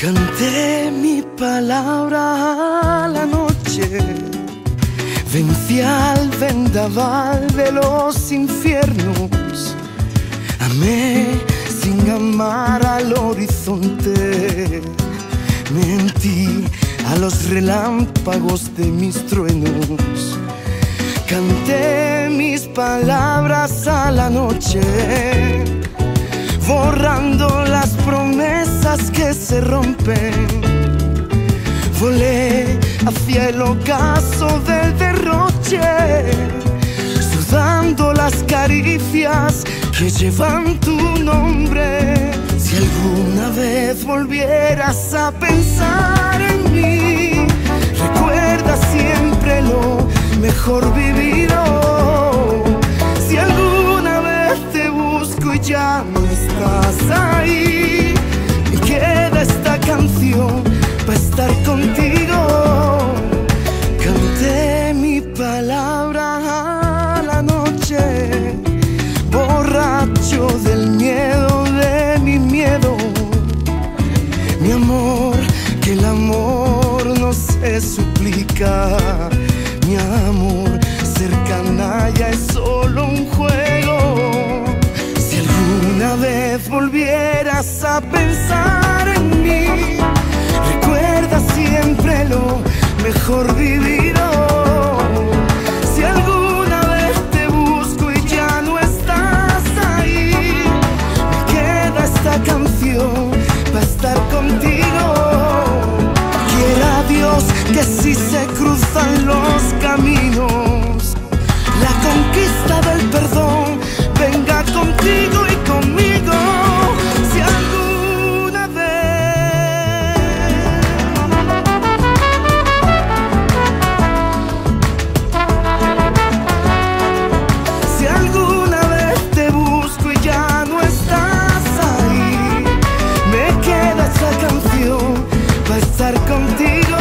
Canté mi palabra a la noche, vencí al vendaval de los infiernos, amé sin amar al horizonte, mentí a los relámpagos de mis truenos, canté mis palabras a la noche borrando las promesas que se rompen. Volé hacia el ocaso del derroche, sudando las caricias que llevan tu nombre. Si alguna vez volvieras a pensar en mí, recuerda siempre lo mejor vivido. Si alguna vez te busco y ya no estás ahí, queda esta canción para estar contigo. Canté mi palabra a la noche, borracho del miedo de mi miedo. Mi amor, que el amor no se suplica. Mi amor, ser canalla es solo un juego. Si alguna vez volvieras a pensar cruzan los caminos. La conquista del perdón venga contigo y conmigo. Si alguna vez, si alguna vez te busco y ya no estás ahí, me queda esa canción para estar contigo.